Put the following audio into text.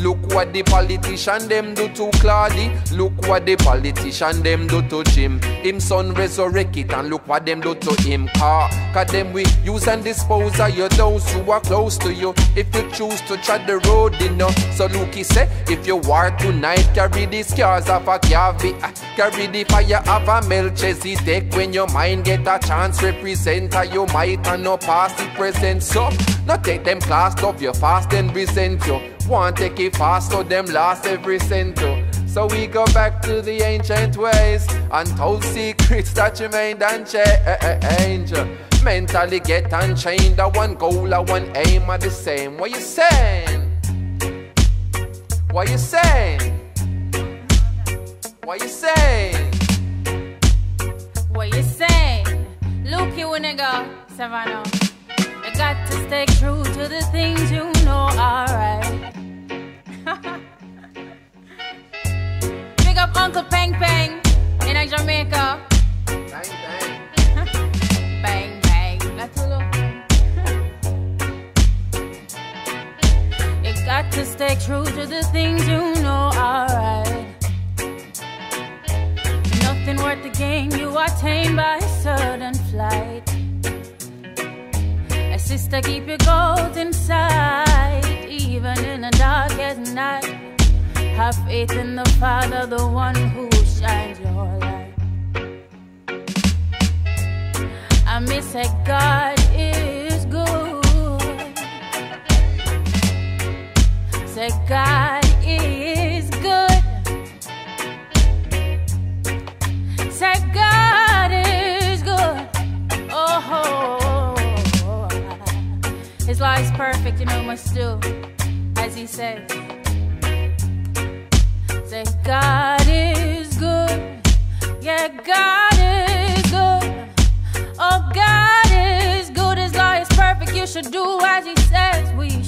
Look what the politician them do to Claudy. Look what the politician them do to Jim. Him son resurrect it and look what them do to him. Car, cause them we use and dispose of you those who are close to you. If you choose to tread the road, you know. So look, he say, if you war tonight, carry the scars of a Garvey. Ah, carry the fire of a Melchizedek. When your mind get a chance, represent you might and no past it present. So, not take them class up, you fast and resent you. Want take it fast, so them last every cent. So we go back to the ancient ways and told secrets that remained unchanged. Mentally get unchained, a one goal, a one aim are the same. What you saying? What you saying? What you saying? What you saying? Look, you go, Savannah. Got to stay true to the things you know, alright. Big up Uncle Peng Peng in Jamaica. Bang, bang. Bang, bang. Latulo. You got to stay true to the things you know, alright. Nothing worth the gain you attain by sudden flight. Sister, keep your goals inside, even in the darkest night. Have faith in the Father, the one who shines your light. I miss say God is good. Say God is Is perfect, you know, must do as He says. Say God is good. Yeah, God is good. Oh, God is good. His law is perfect. You should do as He says we